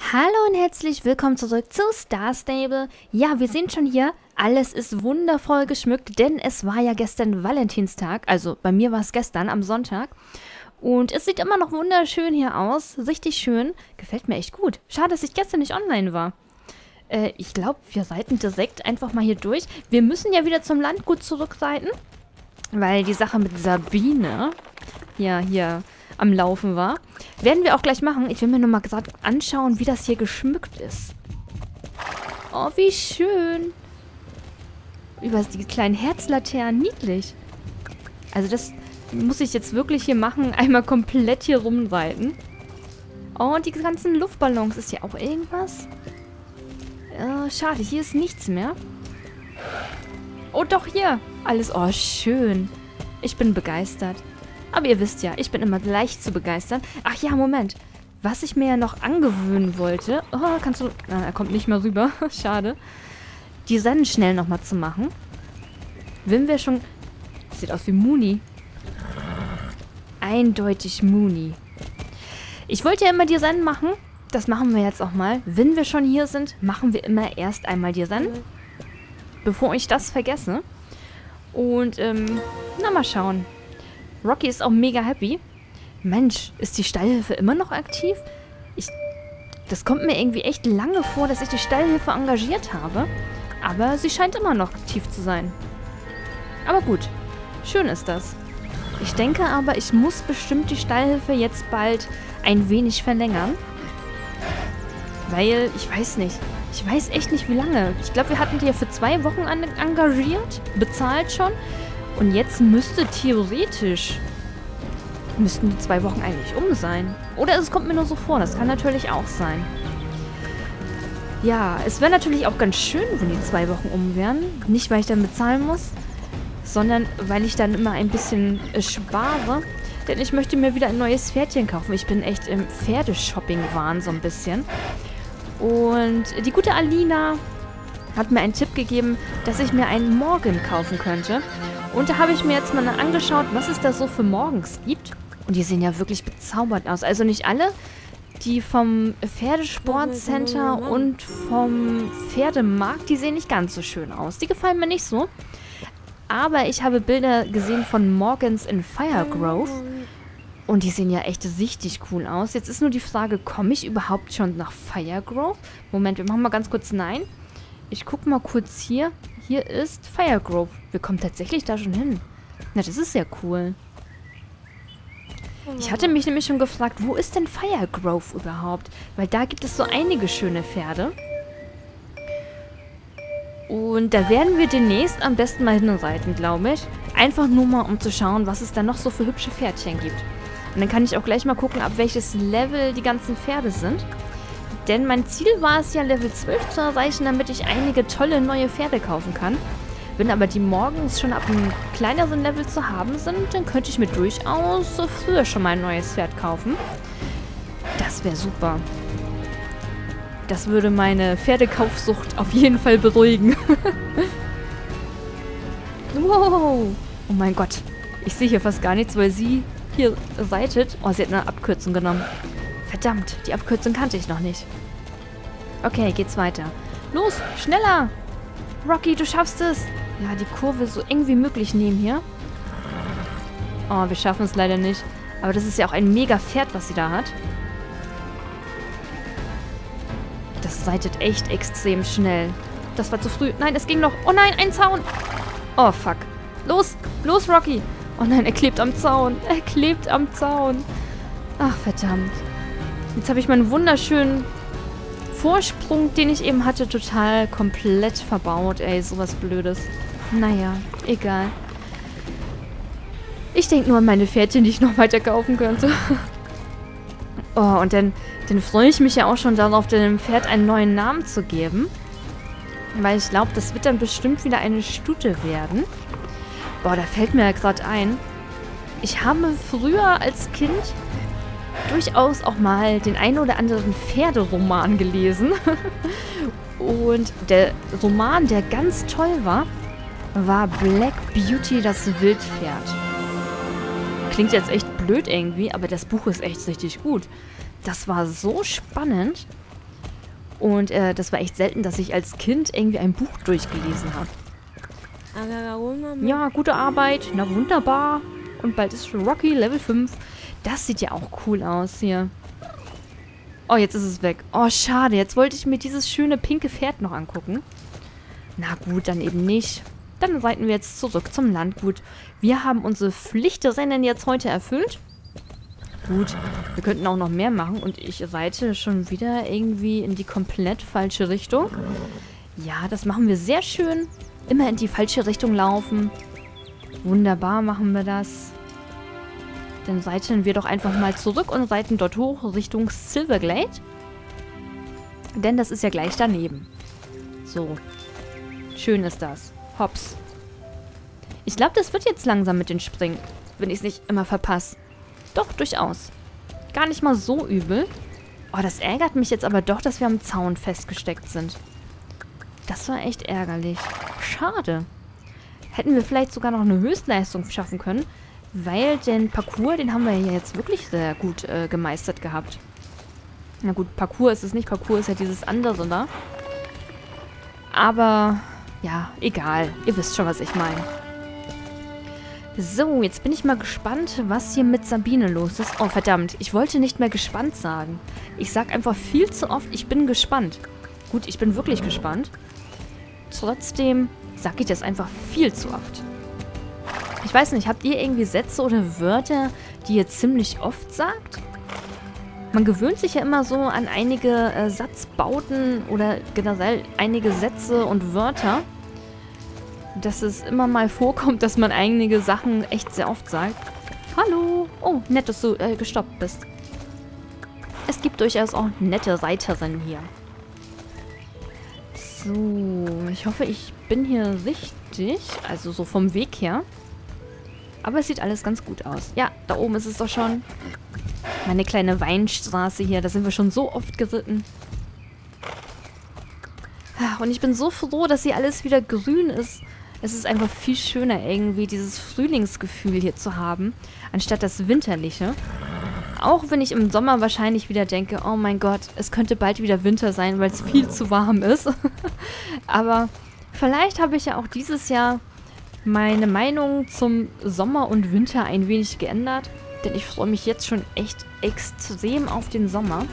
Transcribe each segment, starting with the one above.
Hallo und herzlich willkommen zurück zu Star Stable. Ja, wir sind schon hier. Alles ist wundervoll geschmückt, denn es war ja gestern Valentinstag. Also bei mir war es gestern am Sonntag. Und es sieht immer noch wunderschön hier aus. Richtig schön. Gefällt mir echt gut. Schade, dass ich gestern nicht online war. Äh, ich glaube, wir reiten direkt einfach mal hier durch. Wir müssen ja wieder zum Landgut zurückreiten. Weil die Sache mit Sabine ja hier am Laufen war. Werden wir auch gleich machen. Ich will mir nur mal gerade anschauen, wie das hier geschmückt ist. Oh, wie schön. Über die kleinen Herzlaternen. Niedlich. Also das muss ich jetzt wirklich hier machen. Einmal komplett hier rumreiten. Oh, und die ganzen Luftballons. Ist hier auch irgendwas? Äh, schade, hier ist nichts mehr. Oh, doch, hier. Alles, oh, schön. Ich bin begeistert. Aber ihr wisst ja, ich bin immer leicht zu begeistern. Ach ja, Moment. Was ich mir ja noch angewöhnen wollte... Oh, kannst du... Na, er kommt nicht mehr rüber. Schade. Die Sennen schnell nochmal zu machen. Wenn wir schon... Sieht aus wie Mooney. Eindeutig Mooney. Ich wollte ja immer die Sennen machen. Das machen wir jetzt auch mal. Wenn wir schon hier sind, machen wir immer erst einmal die Sennen. Bevor ich das vergesse. Und, ähm, na mal schauen. Rocky ist auch mega happy. Mensch, ist die Stallhilfe immer noch aktiv? Ich, das kommt mir irgendwie echt lange vor, dass ich die Stallhilfe engagiert habe. Aber sie scheint immer noch aktiv zu sein. Aber gut, schön ist das. Ich denke aber, ich muss bestimmt die Stallhilfe jetzt bald ein wenig verlängern. Weil, ich weiß nicht. Ich weiß echt nicht, wie lange. Ich glaube, wir hatten die ja für zwei Wochen engagiert. Bezahlt schon. Und jetzt müsste theoretisch, müssten die zwei Wochen eigentlich um sein. Oder es kommt mir nur so vor, das kann natürlich auch sein. Ja, es wäre natürlich auch ganz schön, wenn die zwei Wochen um wären. Nicht, weil ich dann bezahlen muss, sondern weil ich dann immer ein bisschen äh, spare. Denn ich möchte mir wieder ein neues Pferdchen kaufen. Ich bin echt im Pferdeshopping-Wahn so ein bisschen. Und die gute Alina hat mir einen Tipp gegeben, dass ich mir einen Morgen kaufen könnte. Und da habe ich mir jetzt mal angeschaut, was es da so für Morgens gibt. Und die sehen ja wirklich bezaubert aus. Also nicht alle, die vom Pferdesportcenter und vom Pferdemarkt, die sehen nicht ganz so schön aus. Die gefallen mir nicht so. Aber ich habe Bilder gesehen von Morgans in Firegrove. Und die sehen ja echt richtig cool aus. Jetzt ist nur die Frage, komme ich überhaupt schon nach Firegrove? Moment, wir machen mal ganz kurz Nein. Ich gucke mal kurz hier. Hier ist Firegrove. Wir kommen tatsächlich da schon hin. Na, das ist sehr cool. Ich hatte mich nämlich schon gefragt, wo ist denn Firegrove überhaupt? Weil da gibt es so einige schöne Pferde. Und da werden wir demnächst am besten mal hinreiten, glaube ich. Einfach nur mal, um zu schauen, was es da noch so für hübsche Pferdchen gibt. Und dann kann ich auch gleich mal gucken, ab welches Level die ganzen Pferde sind. Denn mein Ziel war es ja, Level 12 zu erreichen, damit ich einige tolle neue Pferde kaufen kann. Wenn aber die morgens schon ab einem kleineren Level zu haben sind, dann könnte ich mir durchaus früher schon mal ein neues Pferd kaufen. Das wäre super. Das würde meine Pferdekaufsucht auf jeden Fall beruhigen. wow. Oh mein Gott. Ich sehe hier fast gar nichts, weil sie hier reitet. Oh, sie hat eine Abkürzung genommen. Verdammt, die Abkürzung kannte ich noch nicht. Okay, geht's weiter. Los, schneller! Rocky, du schaffst es! Ja, die Kurve so eng wie möglich nehmen hier. Oh, wir schaffen es leider nicht. Aber das ist ja auch ein mega Pferd, was sie da hat. Das reitet echt extrem schnell. Das war zu früh. Nein, es ging noch. Oh nein, ein Zaun. Oh, fuck. Los, los, Rocky. Oh nein, er klebt am Zaun. Er klebt am Zaun. Ach, verdammt. Jetzt habe ich meinen wunderschönen Vorsprung, den ich eben hatte, total komplett verbaut. Ey, sowas Blödes. Naja, egal. Ich denke nur an meine Pferdchen, die ich noch weiter kaufen könnte. oh, und dann, dann freue ich mich ja auch schon darauf, dem Pferd einen neuen Namen zu geben. Weil ich glaube, das wird dann bestimmt wieder eine Stute werden. Boah, da fällt mir ja gerade ein. Ich habe früher als Kind durchaus auch mal den einen oder anderen Pferderoman gelesen. Und der Roman, der ganz toll war, war Black Beauty, das Wildpferd. Klingt jetzt echt blöd irgendwie, aber das Buch ist echt richtig gut. Das war so spannend. Und äh, das war echt selten, dass ich als Kind irgendwie ein Buch durchgelesen habe. Ja, gute Arbeit. Na wunderbar. Und bald ist Rocky Level 5. Das sieht ja auch cool aus hier. Oh, jetzt ist es weg. Oh, schade. Jetzt wollte ich mir dieses schöne pinke Pferd noch angucken. Na gut, dann eben nicht. Dann reiten wir jetzt zurück zum Landgut. Wir haben unsere Pflichtrennen jetzt heute erfüllt. Gut, wir könnten auch noch mehr machen und ich reite schon wieder irgendwie in die komplett falsche Richtung. Ja, das machen wir sehr schön. Immer in die falsche Richtung laufen. Wunderbar machen wir das. Dann reiten wir doch einfach mal zurück und reiten dort hoch Richtung Silverglade. Denn das ist ja gleich daneben. So. Schön ist das. Hops. Ich glaube, das wird jetzt langsam mit den Springen, wenn ich es nicht immer verpasse. Doch, durchaus. Gar nicht mal so übel. Oh, das ärgert mich jetzt aber doch, dass wir am Zaun festgesteckt sind. Das war echt ärgerlich. Schade. Hätten wir vielleicht sogar noch eine Höchstleistung schaffen können, weil den Parcours, den haben wir ja jetzt wirklich sehr gut äh, gemeistert gehabt. Na gut, Parcours ist es nicht. Parcours ist ja dieses andere da. Aber ja, egal. Ihr wisst schon, was ich meine. So, jetzt bin ich mal gespannt, was hier mit Sabine los ist. Oh, verdammt. Ich wollte nicht mehr gespannt sagen. Ich sag einfach viel zu oft, ich bin gespannt. Gut, ich bin wirklich gespannt. Trotzdem sag ich das einfach viel zu oft. Ich weiß nicht, habt ihr irgendwie Sätze oder Wörter, die ihr ziemlich oft sagt? Man gewöhnt sich ja immer so an einige äh, Satzbauten oder generell einige Sätze und Wörter, dass es immer mal vorkommt, dass man einige Sachen echt sehr oft sagt. Hallo! Oh, nett, dass du äh, gestoppt bist. Es gibt durchaus auch nette Reiterinnen hier. So, ich hoffe, ich bin hier richtig. Also so vom Weg her. Aber es sieht alles ganz gut aus. Ja, da oben ist es doch schon. Meine kleine Weinstraße hier, da sind wir schon so oft geritten. Ah, und ich bin so froh, dass hier alles wieder grün ist. Es ist einfach viel schöner irgendwie, dieses Frühlingsgefühl hier zu haben, anstatt das Winterliche. Auch wenn ich im Sommer wahrscheinlich wieder denke, oh mein Gott, es könnte bald wieder Winter sein, weil es viel zu warm ist. Aber vielleicht habe ich ja auch dieses Jahr meine Meinung zum Sommer und Winter ein wenig geändert. Denn ich freue mich jetzt schon echt extrem auf den Sommer.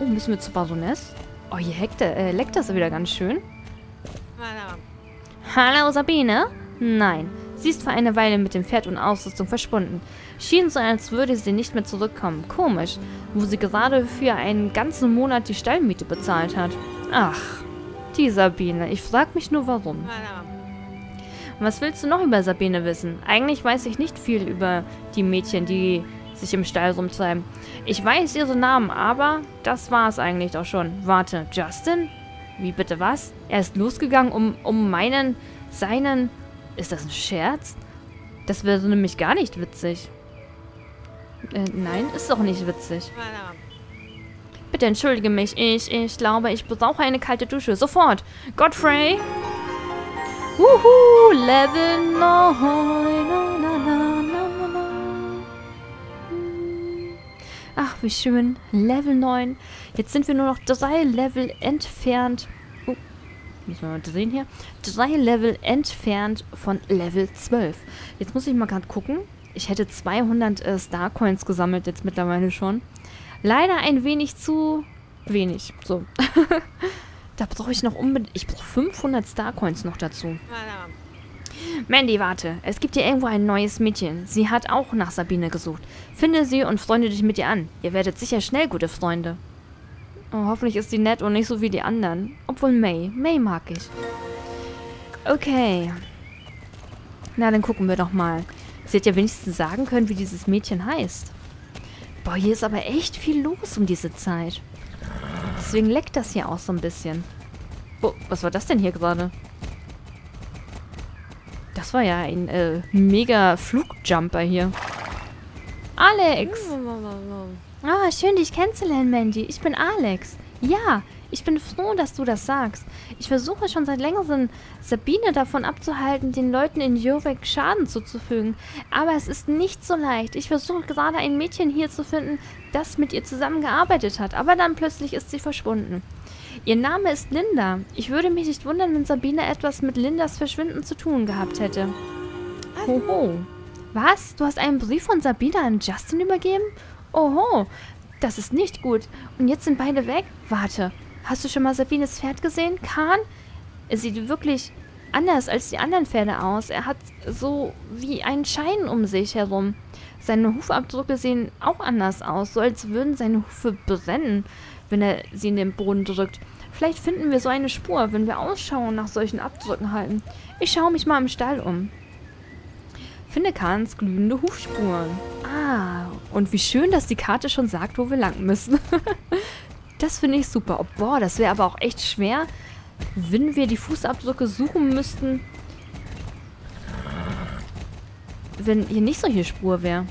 Oh, müssen wir zu Baroness? Oh, hier leckt, äh, leckt das wieder ganz schön. Hallo. Hallo, Sabine? Nein, sie ist für eine Weile mit dem Pferd und Ausrüstung verschwunden. Schien so, als würde sie nicht mehr zurückkommen. Komisch, wo sie gerade für einen ganzen Monat die Stallmiete bezahlt hat. Ach, die Sabine. Ich frag mich nur, warum. Hallo. Was willst du noch über Sabine wissen? Eigentlich weiß ich nicht viel über die Mädchen, die sich im Stall rumtreiben. Ich weiß ihre Namen, aber das war es eigentlich doch schon. Warte, Justin? Wie bitte was? Er ist losgegangen, um, um meinen, seinen... Ist das ein Scherz? Das wäre nämlich gar nicht witzig. Äh, nein, ist doch nicht witzig. Bitte entschuldige mich. Ich, ich glaube, ich brauche eine kalte Dusche. Sofort. Godfrey! Wuhu, Level 9. Ach, wie schön. Level 9. Jetzt sind wir nur noch drei Level entfernt. Oh, müssen wir mal drehen hier. Drei Level entfernt von Level 12. Jetzt muss ich mal gerade gucken. Ich hätte 200 äh, Starcoins gesammelt jetzt mittlerweile schon. Leider ein wenig zu wenig. So. Da brauche ich noch unbedingt... Ich brauche 500 Starcoins noch dazu. Mandy, warte. Es gibt hier irgendwo ein neues Mädchen. Sie hat auch nach Sabine gesucht. Finde sie und freunde dich mit ihr an. Ihr werdet sicher schnell gute Freunde. Oh, hoffentlich ist sie nett und nicht so wie die anderen. Obwohl May. May mag ich. Okay. Na, dann gucken wir doch mal. Sie hätte ja wenigstens sagen können, wie dieses Mädchen heißt. Boah, hier ist aber echt viel los um diese Zeit. Deswegen leckt das hier auch so ein bisschen. Oh, was war das denn hier gerade? Das war ja ein äh, mega Flugjumper hier. Alex! Ah, schön dich kennenzulernen, Mandy. Ich bin Alex. Ja, Ich bin froh, dass du das sagst. Ich versuche schon seit längerem, Sabine davon abzuhalten, den Leuten in Jurek Schaden zuzufügen. Aber es ist nicht so leicht. Ich versuche gerade ein Mädchen hier zu finden, das mit ihr zusammengearbeitet hat. Aber dann plötzlich ist sie verschwunden. Ihr Name ist Linda. Ich würde mich nicht wundern, wenn Sabine etwas mit Lindas Verschwinden zu tun gehabt hätte. Hoho. Was? Du hast einen Brief von Sabine an Justin übergeben? Oho, das ist nicht gut. Und jetzt sind beide weg? Warte, hast du schon mal Sabines Pferd gesehen? Kahn? Es sieht wirklich anders als die anderen Pferde aus. Er hat so wie einen Schein um sich herum. Seine Hufabdrücke sehen auch anders aus, so als würden seine Hufe brennen, wenn er sie in den Boden drückt. Vielleicht finden wir so eine Spur, wenn wir Ausschau nach solchen Abdrücken halten. Ich schaue mich mal im Stall um. Finde Kahns glühende Hufspuren. Ah, und wie schön, dass die Karte schon sagt, wo wir lang müssen. das finde ich super. Oh, boah, das wäre aber auch echt schwer, wenn wir die Fußabdrücke suchen müssten, wenn hier nicht solche Spur wäre.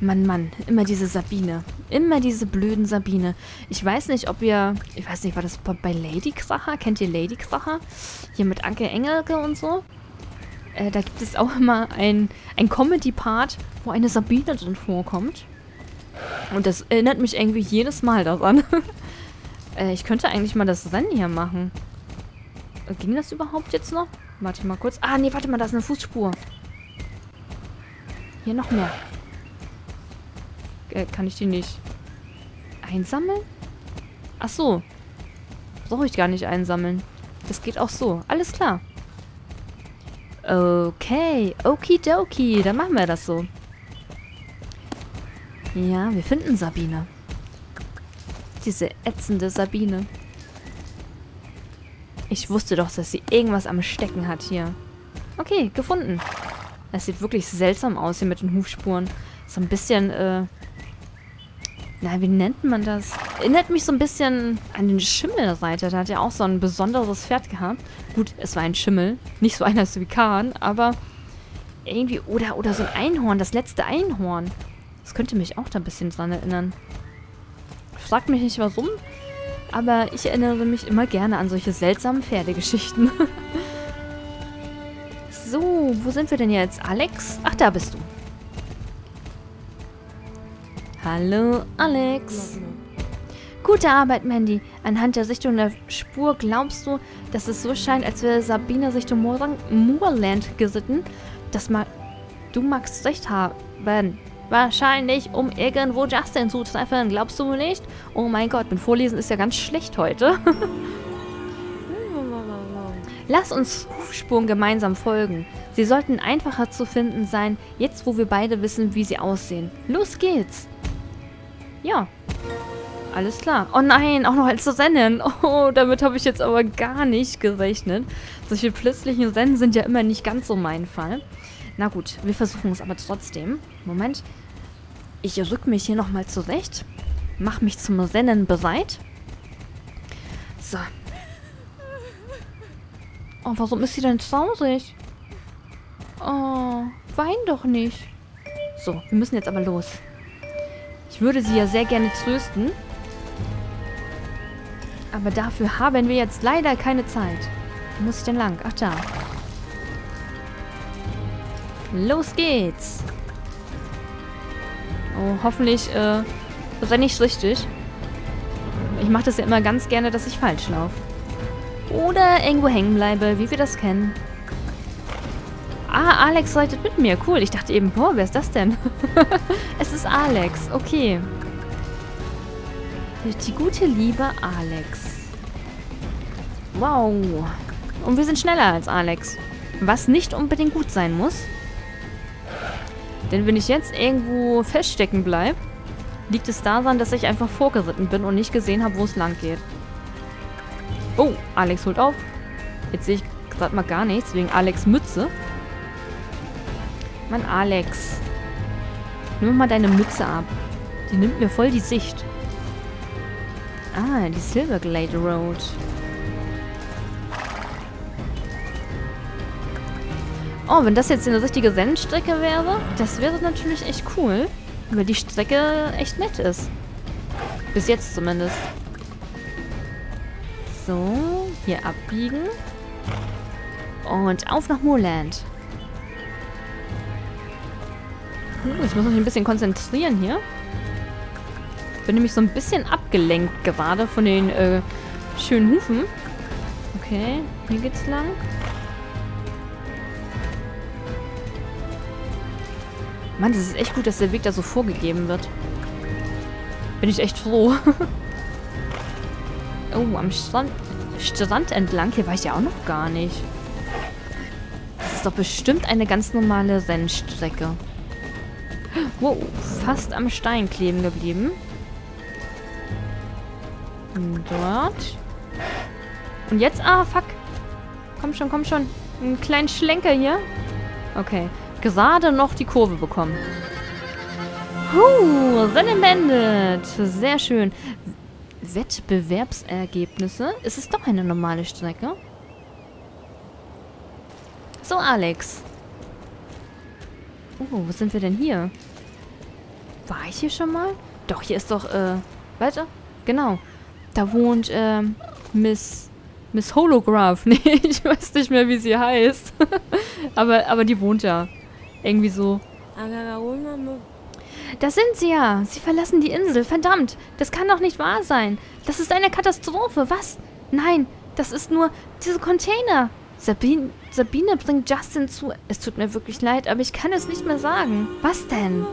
Mann, Mann, immer diese Sabine. Immer diese blöden Sabine. Ich weiß nicht, ob ihr... Ich weiß nicht, war das bei Lady Kracher? Kennt ihr Lady Kracher? Hier mit Anke Engelke und so? Äh, da gibt es auch immer ein, ein Comedy-Part, wo eine Sabine drin vorkommt. Und das erinnert mich irgendwie jedes Mal daran. äh, ich könnte eigentlich mal das Rennen hier machen. Ging das überhaupt jetzt noch? Warte mal kurz. Ah, nee, warte mal, da ist eine Fußspur. Hier noch mehr. Äh, kann ich die nicht einsammeln? Ach so. Brauche ich gar nicht einsammeln. Das geht auch so. Alles klar. Okay, okidoki, dann machen wir das so. Ja, wir finden Sabine. Diese ätzende Sabine. Ich wusste doch, dass sie irgendwas am Stecken hat hier. Okay, gefunden. Das sieht wirklich seltsam aus hier mit den Hufspuren. So ein bisschen, äh, na, wie nennt man das? Erinnert mich so ein bisschen an den Schimmelreiter. Da hat ja auch so ein besonderes Pferd gehabt. Gut, es war ein Schimmel. Nicht so einer wie Kahn, aber irgendwie... Oder, oder so ein Einhorn, das letzte Einhorn. Das könnte mich auch da ein bisschen dran erinnern. Fragt mich nicht warum, aber ich erinnere mich immer gerne an solche seltsamen Pferdegeschichten. so, wo sind wir denn jetzt? Alex? Ach, da bist du. Hallo, Alex. Gute Arbeit, Mandy. Anhand der Sichtung der Spur glaubst du, dass es so scheint, als wäre Sabine Richtung Moorland gesitten? Das mag... Du magst recht haben. Wahrscheinlich, um irgendwo Justin zu treffen. Glaubst du nicht? Oh mein Gott, mein Vorlesen ist ja ganz schlecht heute. Lass uns Hufspuren gemeinsam folgen. Sie sollten einfacher zu finden sein, jetzt wo wir beide wissen, wie sie aussehen. Los geht's! Ja. Alles klar. Oh nein, auch noch als Rennen. Oh, damit habe ich jetzt aber gar nicht gerechnet. Solche plötzlichen Rennen sind ja immer nicht ganz so mein Fall. Na gut, wir versuchen es aber trotzdem. Moment. Ich rück mich hier nochmal zurecht. Mach mich zum Rennen bereit. So. Oh, warum ist sie denn traurig? Oh, wein doch nicht. So, wir müssen jetzt aber los. Ich würde sie ja sehr gerne trösten. Aber dafür haben wir jetzt leider keine Zeit. Wo muss ich denn lang? Ach, da. Los geht's. Oh, hoffentlich äh, renne ich richtig. Ich mache das ja immer ganz gerne, dass ich falsch laufe. Oder irgendwo hängen bleibe, wie wir das kennen. Ah, Alex reitet mit mir. Cool. Ich dachte eben, boah, wer ist das denn? es ist Alex. Okay. Die gute liebe Alex. Wow. Und wir sind schneller als Alex. Was nicht unbedingt gut sein muss. Denn wenn ich jetzt irgendwo feststecken bleibe, liegt es daran, dass ich einfach vorgeritten bin und nicht gesehen habe, wo es lang geht. Oh, Alex holt auf. Jetzt sehe ich gerade mal gar nichts, wegen Alex Mütze. Mann, Alex. Nimm mal deine Mütze ab. Die nimmt mir voll die Sicht. Ah, die Silverglade Road. Oh, wenn das jetzt eine richtige Rennstrecke wäre, das wäre natürlich echt cool. Weil die Strecke echt nett ist. Bis jetzt zumindest. So, hier abbiegen. Und auf nach Moorland. Hm, ich muss mich ein bisschen konzentrieren hier. Bin nämlich so ein bisschen abgelenkt gerade von den äh, schönen Hufen. Okay, hier geht's lang. Mann, das ist echt gut, dass der Weg da so vorgegeben wird. Bin ich echt froh. oh, am Strand, Strand entlang. Hier war ich ja auch noch gar nicht. Das ist doch bestimmt eine ganz normale Rennstrecke. Wow, fast am Stein kleben geblieben. Und dort. Und jetzt? Ah, fuck. Komm schon, komm schon. Einen kleinen Schlenker hier. Okay. Gerade noch die Kurve bekommen. Huh, Rennen beendet. Sehr schön. Wettbewerbsergebnisse. Ist es doch eine normale Strecke? So, Alex. Oh, wo sind wir denn hier? War ich hier schon mal? Doch, hier ist doch, äh... Weiter? Genau. Da wohnt, äh, Miss... Miss Holograph. Nee, ich weiß nicht mehr, wie sie heißt. aber, aber die wohnt ja. Irgendwie so. Da sind sie ja. Sie verlassen die Insel. Verdammt. Das kann doch nicht wahr sein. Das ist eine Katastrophe. Was? Nein, das ist nur diese Container. Sabine, Sabine bringt Justin zu. Es tut mir wirklich leid, aber ich kann es nicht mehr sagen. Was denn?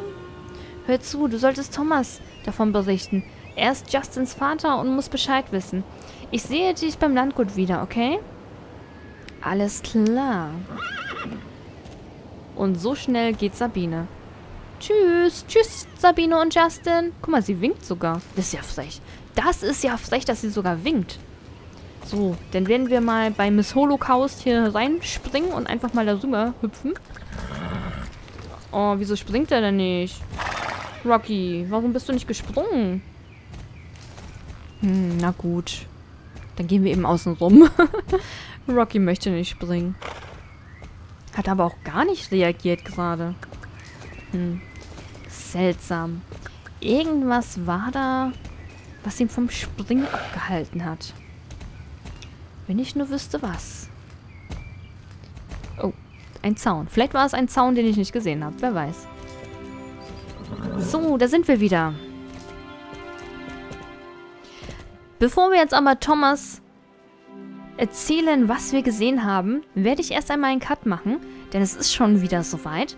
Hör zu, du solltest Thomas davon berichten. Er ist Justins Vater und muss Bescheid wissen. Ich sehe dich beim Landgut wieder, okay? Alles klar. Und so schnell geht Sabine. Tschüss. Tschüss, Sabine und Justin. Guck mal, sie winkt sogar. Das ist ja frech. Das ist ja frech, dass sie sogar winkt. So, dann werden wir mal bei Miss Holocaust hier reinspringen und einfach mal darüber hüpfen. Oh, wieso springt er denn nicht? Rocky, warum bist du nicht gesprungen? Hm, na gut. Dann gehen wir eben außen rum. Rocky möchte nicht springen. Hat aber auch gar nicht reagiert gerade. Hm. Seltsam. Irgendwas war da, was ihn vom Springen abgehalten hat. Wenn ich nur wüsste, was. Oh, ein Zaun. Vielleicht war es ein Zaun, den ich nicht gesehen habe. Wer weiß. So, da sind wir wieder. Bevor wir jetzt aber Thomas erzählen, was wir gesehen haben, werde ich erst einmal einen Cut machen, denn es ist schon wieder soweit.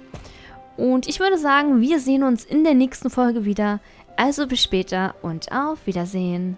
Und ich würde sagen, wir sehen uns in der nächsten Folge wieder. Also bis später und auf Wiedersehen.